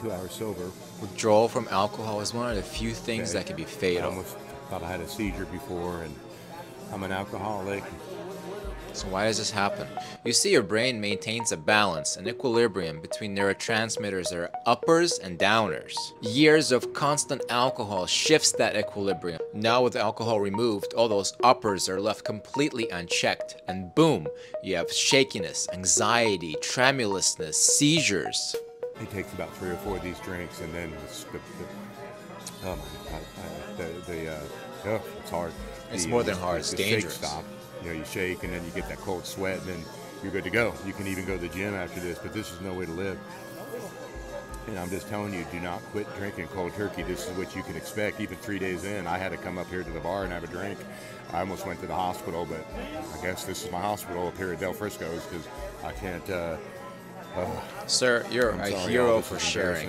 two hours sober. Withdrawal from alcohol is one of the few things Okay. that can be fatal. I almost thought I had a seizure before, and I'm an alcoholic. So why does this happen? You see, your brain maintains a balance, an equilibrium between neurotransmitters that are uppers and downers. Years of constant alcohol shifts that equilibrium. Now with alcohol removed, all those uppers are left completely unchecked, and boom, you have shakiness, anxiety, tremulousness, seizures. It takes about three or four of these drinks, and then it's the, the, oh my God, I- the, the uh, oh, it's hard. It's The, more than hard, it's dangerous. Stop. You know, you shake, and then you get that cold sweat, and then you're good to go. You can even go to the gym after this, but this is no way to live. And I'm just telling you, do not quit drinking cold turkey. This is what you can expect. Even three days in, I had to come up here to the bar and have a drink. I almost went to the hospital, but I guess this is my hospital up here at Del Frisco's because I can't. Uh, Sir, you're I'm a sorry, hero for sharing.